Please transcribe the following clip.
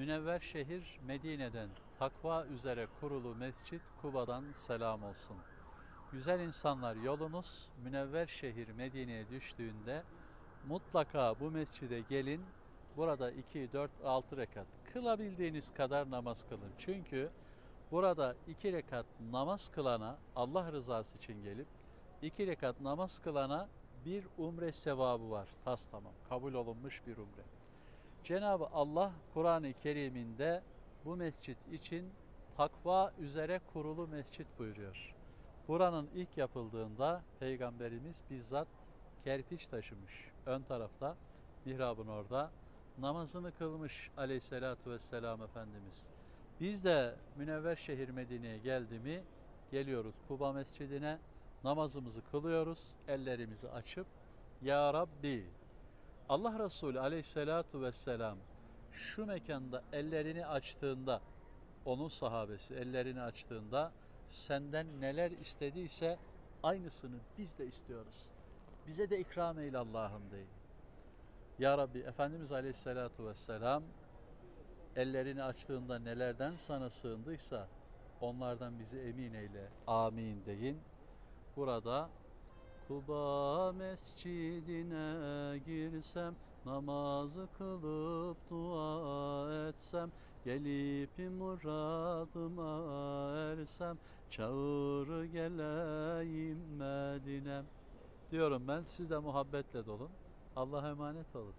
Münevver şehir Medine'den takva üzere kurulu mescit Kuba'dan selam olsun. Güzel insanlar yolunuz Münevver şehir Medine'ye düştüğünde mutlaka bu mescide gelin. Burada 2, 4, 6 rekat kılabildiğiniz kadar namaz kılın. Çünkü burada 2 rekat namaz kılana Allah rızası için gelip 2 rekat namaz kılana bir umre sevabı var. Tas tamam. Kabul olunmuş bir umre. Cenab-ı Allah Kur'an-ı Kerim'inde bu mescit için takva üzere kurulu mescit buyuruyor. Buranın ilk yapıldığında Peygamberimiz bizzat kerpiç taşımış. Ön tarafta mihrabın orada namazını kılmış aleyhissalatu vesselam Efendimiz. Biz de Münevver şehir Medine'ye geldi mi geliyoruz Kuba Mescidine namazımızı kılıyoruz ellerimizi açıp Ya Rabbi Allah Resulü aleyhissalatu vesselam şu mekanda ellerini açtığında onun sahabesi ellerini açtığında senden neler istediyse aynısını biz de istiyoruz. Bize de ikram eyle Allah'ım deyin. Ya Rabbi Efendimiz Aleyhisselatü Vesselam ellerini açtığında nelerden sana sığındıysa onlardan bizi emin eyle. Amin deyin. Burada Kuba mescidine girsem Namazı kılıp dua etsem Gelip muradıma ersem Çağır geleyim Medine'm Diyorum ben siz de muhabbetle dolun. Allah'a emanet olun.